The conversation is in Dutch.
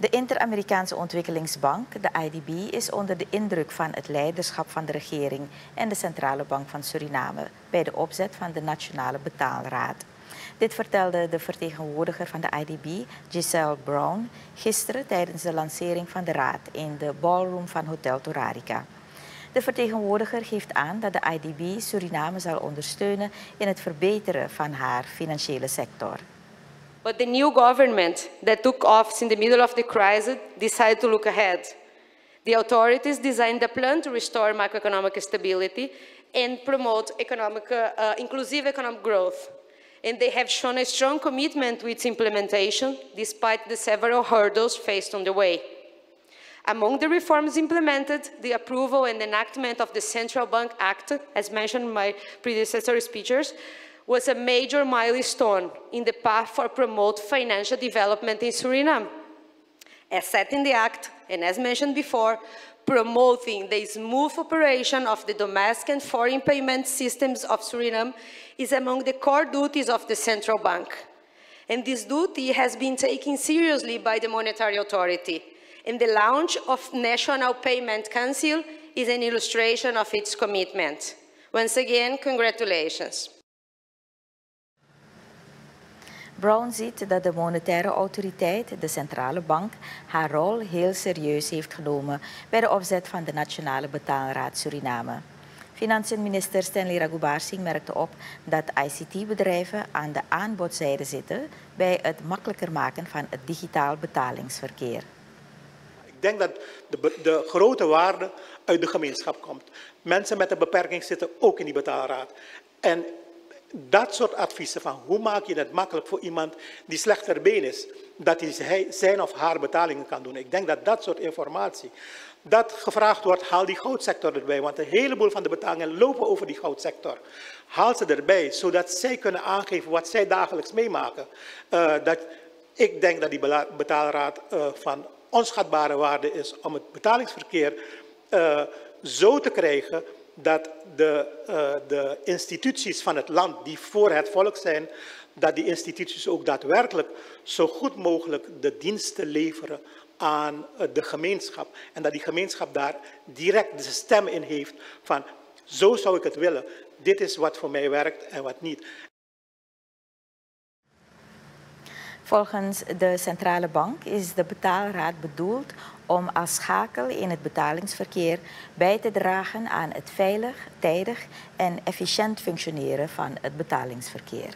De Inter-Amerikaanse Ontwikkelingsbank, de IDB, is onder de indruk van het leiderschap van de regering en de Centrale Bank van Suriname bij de opzet van de Nationale Betaalraad. Dit vertelde de vertegenwoordiger van de IDB, Giselle Brown, gisteren tijdens de lancering van de raad in de ballroom van Hotel Torarica. De vertegenwoordiger geeft aan dat de IDB Suriname zal ondersteunen in het verbeteren van haar financiële sector. But the new government that took office in the middle of the crisis decided to look ahead. The authorities designed a plan to restore macroeconomic stability and promote economic, uh, inclusive economic growth. And they have shown a strong commitment to its implementation, despite the several hurdles faced on the way. Among the reforms implemented, the approval and enactment of the Central Bank Act, as mentioned in my predecessor speeches, was a major milestone in the path for promote financial development in Suriname. As set in the Act, and as mentioned before, promoting the smooth operation of the domestic and foreign payment systems of Suriname is among the core duties of the central bank. And this duty has been taken seriously by the Monetary Authority. And the launch of National Payment Council is an illustration of its commitment. Once again, congratulations. Brown ziet dat de monetaire autoriteit, de centrale bank, haar rol heel serieus heeft genomen bij de opzet van de Nationale Betaalraad Suriname. Financiën-minister Stanley Ragubarsing merkte op dat ICT-bedrijven aan de aanbodzijde zitten bij het makkelijker maken van het digitaal betalingsverkeer. Ik denk dat de, de grote waarde uit de gemeenschap komt. Mensen met een beperking zitten ook in die betaalraad. En dat soort adviezen van hoe maak je het makkelijk voor iemand die slechter been is, dat hij zijn of haar betalingen kan doen. Ik denk dat dat soort informatie, dat gevraagd wordt, haal die goudsector erbij, want een heleboel van de betalingen lopen over die goudsector. Haal ze erbij, zodat zij kunnen aangeven wat zij dagelijks meemaken. Uh, dat, ik denk dat die betaalraad uh, van onschatbare waarde is om het betalingsverkeer uh, zo te krijgen dat de, uh, de instituties van het land die voor het volk zijn, dat die instituties ook daadwerkelijk zo goed mogelijk de diensten leveren aan uh, de gemeenschap. En dat die gemeenschap daar direct de stem in heeft van zo zou ik het willen. Dit is wat voor mij werkt en wat niet. Volgens de centrale bank is de betaalraad bedoeld om als schakel in het betalingsverkeer bij te dragen aan het veilig, tijdig en efficiënt functioneren van het betalingsverkeer.